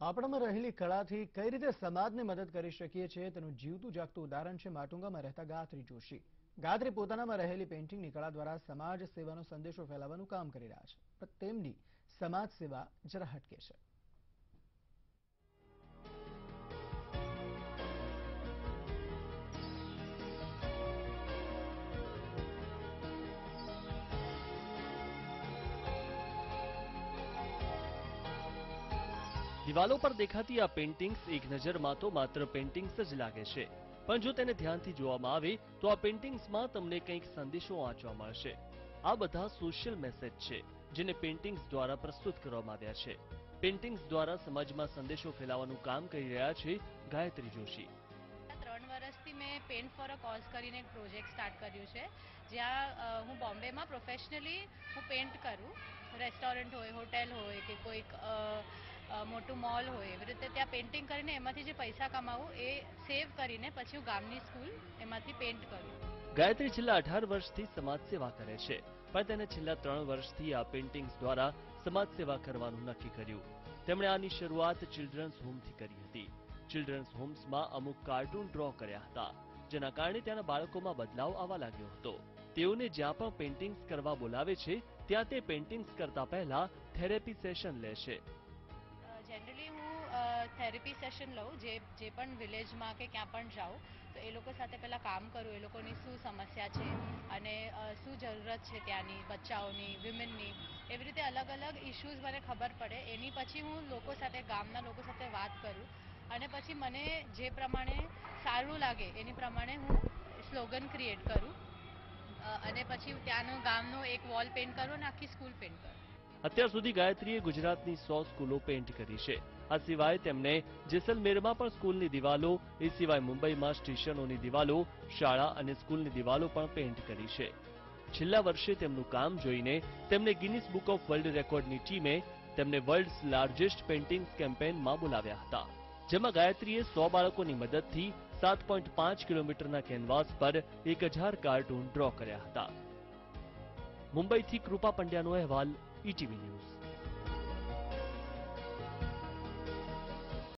આપણામાં રહેલી કળાથી કઈ રીતે સમાજને મદદ કરી શકીએ છીએ તેનું જીવતું જાગતું ઉદાહરણ છે માટુંગામાં રહેતા ગાત્રી જોશી. ગાત્રી પોતાનામાં રહેલી પેઇન્ટિંગની કળા દ્વારા સમાજ સેવાનો સંદેશો ફેલાવવાનું કામ કરી રહ્યા છે. પણ તેમની સમાજ સેવા જરા હટકે છે. દિવાલો પર દેખાતી આ પેઇન્ટિંગ્સ એક નજરમાં તો માત્ર પેઇન્ટિંગ્સ જ લાગે છે. પણ જો તેને ધ્યાનથી જોવામાં આવે, તો આ પેઇન્ટિંગ્સમાં તમને કંઈક સંદેશો વાંચવા મળશે. આ બધા સોશિયલ મેસેજ છે, જેને પેઇન્ટિંગ્સ દ્વારા પ્રસ્તુત કરવામાં આવ્યા છે. પેઇન્ટિંગ્સ દ્વારા સમાજમાં સંદેશો ફેલાવવાનું કામ કરી રહ્યા છે ગાયત્રી જોશી. ત્રણ વર્ષથી મેં પેન્ટ ફોર અ કોઝ કરીને એક પ્રોજેક્ટ સ્ટાર્ટ કર્યું છે. જ્યાં હું બોમ્બેમાં પ્રોફેશનલી હું પેન્ટ કરું. રેસ્ટોરન્ટ હોય હોટેલ હોય કે કોઈક મોટું મોલ હોય, એવી રીતે ત્યાં પેઇન્ટિંગ કરીને એમાંથી જે પૈસા કમાવું, એ સેવ કરીને પછી હું ગામની સ્કૂલ એમાંથી પેન્ટ કરું. ગાયત્રી છેલ્લા અઢાર વર્ષથી સમાજ સેવા કરે છે, પણ તેને છેલ્લા ત્રણ વર્ષથી આ પેઇન્ટિંગ્સ દ્વારા સમાજ સેવા કરવાનું નક્કી કર્યું. તેમણે આની શરૂઆત ચિલ્ડ્રન્સ હોમથી કરી હતી. ચિલ્ડ્રન્સ હોમ્સમાં અમુક કાર્ટૂન ડ્રો કર્યા હતા, જેના કારણે ત્યાંના બાળકોમાં બદલાવ આવવા લાગ્યો હતો. તેઓને જ્યાં પણ પેઇન્ટિંગ્સ કરવા બોલાવે છે, ત્યાં તે પેઇન્ટિંગ્સ કરતા પહેલા થેરેપી સેશન લે છે. જનરલી હું થેરેપી સેશન લઉં, જે જે પણ વિલેજમાં કે ક્યાં પણ જાઉં, તો એ લોકો સાથે પહેલાં કામ કરું, એ લોકોની શું સમસ્યા છે અને શું જરૂરત છે ત્યાંની, બચ્ચાઓની વિમેનની એવી રીતે અલગ અલગ ઇશ્યુઝ મને ખબર પડે. એની પછી હું લોકો સાથે, ગામના લોકો સાથે વાત કરું અને પછી મને જે પ્રમાણે સારું લાગે એની પ્રમાણે હું સ્લોગન ક્રિએટ કરું. અને પછી ત્યાંનું ગામનું એક વોલ પેન્ટ કરું અને આખી સ્કૂલ પેન્ટ કરું. અત્યાર સુધી ગાયત્રીએ ગુજરાતની સો સ્કૂલો પેઇન્ટ કરી છે. આ સિવાય તેમણે જેસલમેરમાં પણ સ્કૂલની દિવાલો, એ સિવાય મુંબઈમાં સ્ટેશનોની દિવાલો, શાળા અને સ્કૂલની દિવાલો પણ પેઇન્ટ કરી છે. છેલ્લા વર્ષે તેમનું કામ જોઈને તેમને ગિનિસ બુક ઓફ વર્લ્ડ રેકોર્ડની ટીમે તેમને વર્લ્ડ્સ લાર્જેસ્ટ પેઇન્ટિંગ્સ કેમ્પેનમાં બોલાવ્યા હતા. જેમાં ગાયત્રીએ સો બાળકોની મદદથી સાત પોઈન્ટ પાંચ કિલોમીટરના કેનવાસ પર એક હજાર કાર્ટૂન ડ્રો કર્યા હતા. મુંબઈથી કૃપા પંડ્યાનો અહેવાલ ETV News.